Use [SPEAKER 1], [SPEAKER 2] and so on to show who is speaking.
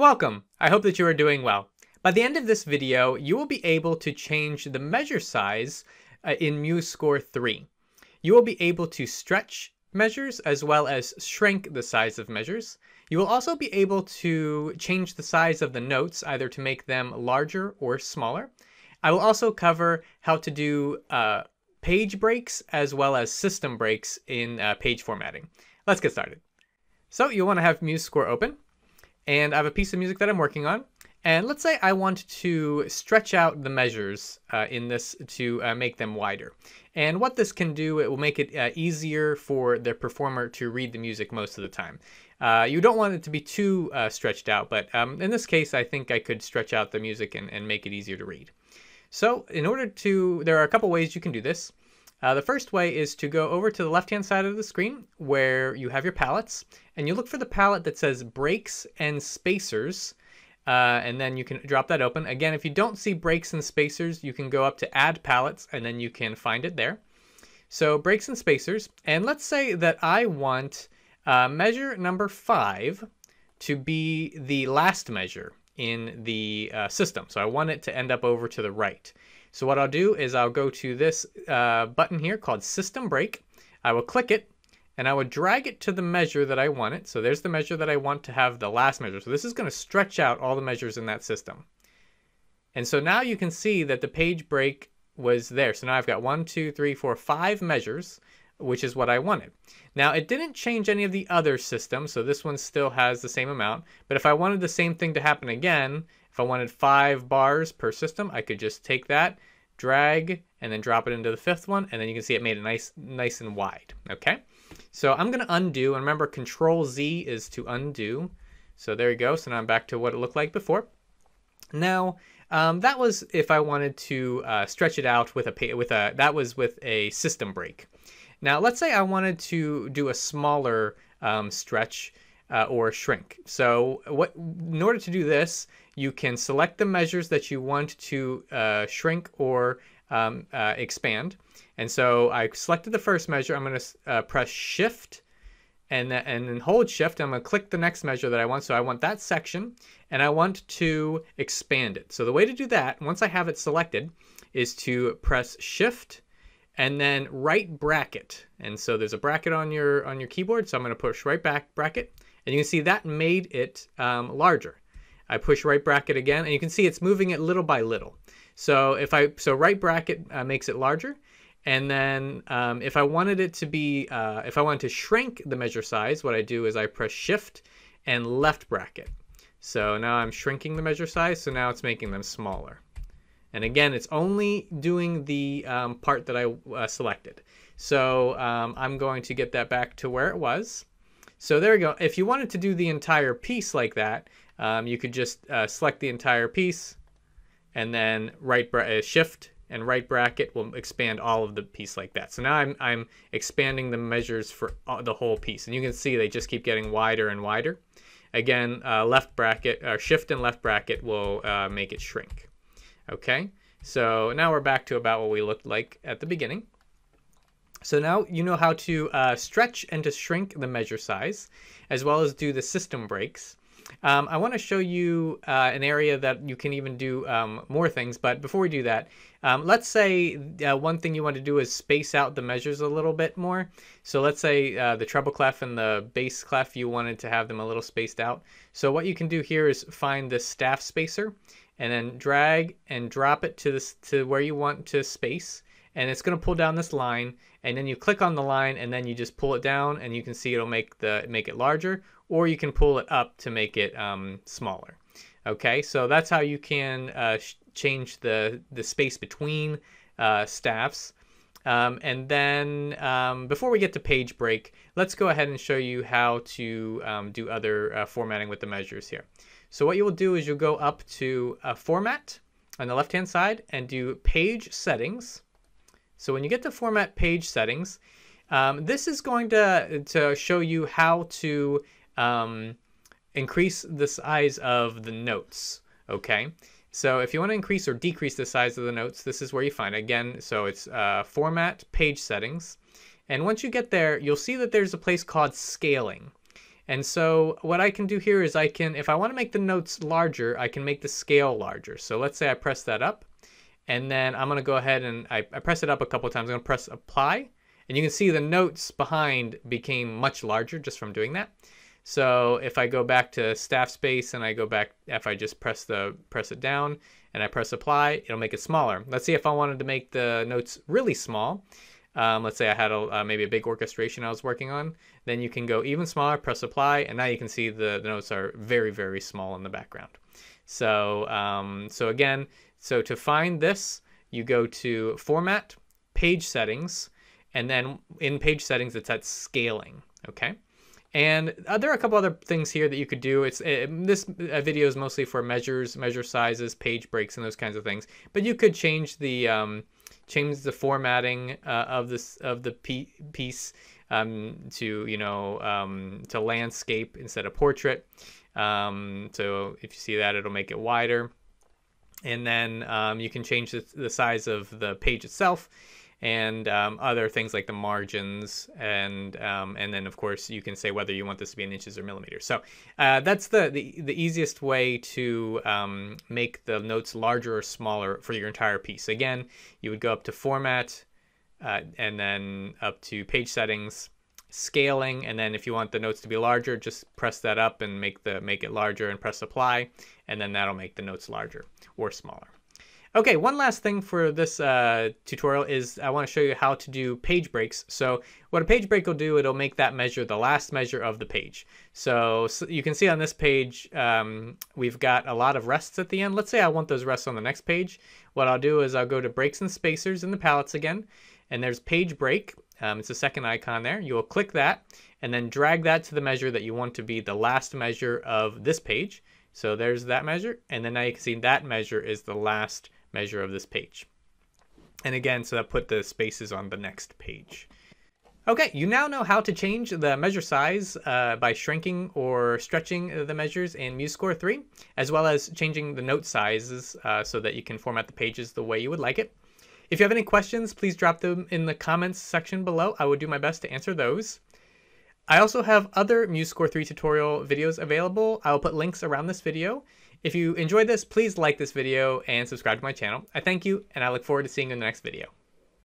[SPEAKER 1] Welcome! I hope that you are doing well. By the end of this video, you will be able to change the measure size uh, in MuseScore 3. You will be able to stretch measures as well as shrink the size of measures. You will also be able to change the size of the notes, either to make them larger or smaller. I will also cover how to do uh, page breaks as well as system breaks in uh, page formatting. Let's get started. So you'll want to have MuseScore open and I have a piece of music that I'm working on. And let's say I want to stretch out the measures uh, in this to uh, make them wider. And what this can do, it will make it uh, easier for the performer to read the music most of the time. Uh, you don't want it to be too uh, stretched out, but um, in this case, I think I could stretch out the music and, and make it easier to read. So in order to, there are a couple ways you can do this. Uh, the first way is to go over to the left-hand side of the screen where you have your palettes, and you look for the palette that says breaks and spacers, uh, and then you can drop that open. Again, if you don't see breaks and spacers, you can go up to add palettes, and then you can find it there. So breaks and spacers, and let's say that I want uh, measure number five to be the last measure in the uh, system. So I want it to end up over to the right. So what I'll do is I'll go to this uh, button here called System Break. I will click it and I would drag it to the measure that I want it. So there's the measure that I want to have the last measure. So this is going to stretch out all the measures in that system. And so now you can see that the page break was there. So now I've got one, two, three, four, five measures, which is what I wanted. Now it didn't change any of the other systems, so this one still has the same amount. But if I wanted the same thing to happen again, if I wanted five bars per system, I could just take that, drag, and then drop it into the fifth one, and then you can see it made it nice, nice and wide, okay? So I'm gonna undo, and remember Control Z is to undo. So there you go, so now I'm back to what it looked like before. Now, um, that was if I wanted to uh, stretch it out with a, with a, that was with a system break. Now, let's say I wanted to do a smaller um, stretch uh, or shrink. So what, in order to do this, you can select the measures that you want to uh, shrink or um, uh, expand. And so I selected the first measure. I'm going to uh, press Shift and, and then hold Shift. I'm going to click the next measure that I want. So I want that section and I want to expand it. So the way to do that, once I have it selected, is to press Shift and then right bracket. And so there's a bracket on your on your keyboard. So I'm going to push right back bracket and you can see that made it um, larger. I push right bracket again, and you can see it's moving it little by little. So if I so right bracket uh, makes it larger, and then um, if I wanted it to be uh, if I wanted to shrink the measure size, what I do is I press Shift and left bracket. So now I'm shrinking the measure size, so now it's making them smaller. And again, it's only doing the um, part that I uh, selected. So um, I'm going to get that back to where it was. So there we go. If you wanted to do the entire piece like that, um, you could just uh, select the entire piece and then right uh, shift and right bracket will expand all of the piece like that. So now I'm, I'm expanding the measures for the whole piece. And you can see they just keep getting wider and wider. Again, uh, left bracket, or shift and left bracket will uh, make it shrink. Okay, so now we're back to about what we looked like at the beginning. So now you know how to uh, stretch and to shrink the measure size, as well as do the system breaks. Um, I want to show you uh, an area that you can even do um, more things, but before we do that, um, let's say uh, one thing you want to do is space out the measures a little bit more. So let's say uh, the treble clef and the bass clef, you wanted to have them a little spaced out. So what you can do here is find the staff spacer and then drag and drop it to, this, to where you want to space and it's going to pull down this line and then you click on the line and then you just pull it down and you can see it'll make the make it larger or you can pull it up to make it um, smaller. Okay so that's how you can uh, change the the space between uh, staffs. Um, and then um, before we get to page break let's go ahead and show you how to um, do other uh, formatting with the measures here. So what you will do is you'll go up to format on the left hand side and do page settings so when you get to format page settings, um, this is going to, to show you how to um, increase the size of the notes, okay? So if you want to increase or decrease the size of the notes, this is where you find it. Again, so it's uh, format page settings. And once you get there, you'll see that there's a place called scaling. And so what I can do here is I can, if I want to make the notes larger, I can make the scale larger. So let's say I press that up and then I'm going to go ahead and I, I press it up a couple times. I'm to press apply and you can see the notes behind became much larger just from doing that. So if I go back to staff space and I go back, if I just press the press it down and I press apply, it'll make it smaller. Let's see if I wanted to make the notes really small. Um, let's say I had a, uh, maybe a big orchestration I was working on, then you can go even smaller, press apply, and now you can see the, the notes are very, very small in the background. So, um, so again, so to find this, you go to Format, Page Settings, and then in Page Settings, it's at Scaling, okay? And there are a couple other things here that you could do. It's uh, this uh, video is mostly for measures, measure sizes, page breaks, and those kinds of things. But you could change the um, change the formatting uh, of this of the piece um, to you know um, to landscape instead of portrait. Um, so if you see that, it'll make it wider. And then um, you can change the, the size of the page itself and um, other things like the margins and um, and then of course you can say whether you want this to be in inches or millimeters. So uh, that's the, the the easiest way to um, make the notes larger or smaller for your entire piece. Again, you would go up to format uh, and then up to page settings scaling and then if you want the notes to be larger just press that up and make the make it larger and press apply and then that'll make the notes larger or smaller Okay, one last thing for this uh, tutorial is I want to show you how to do page breaks. So what a page break will do, it'll make that measure the last measure of the page. So, so you can see on this page, um, we've got a lot of rests at the end. Let's say I want those rests on the next page. What I'll do is I'll go to breaks and spacers in the palettes again, and there's page break. Um, it's the second icon there. You will click that and then drag that to the measure that you want to be the last measure of this page. So there's that measure, and then now you can see that measure is the last measure of this page. And again, so that put the spaces on the next page. Okay, you now know how to change the measure size uh, by shrinking or stretching the measures in MuseScore 3, as well as changing the note sizes uh, so that you can format the pages the way you would like it. If you have any questions, please drop them in the comments section below. I will do my best to answer those. I also have other MuseScore 3 tutorial videos available. I will put links around this video. If you enjoyed this, please like this video and subscribe to my channel. I thank you, and I look forward to seeing you in the next video.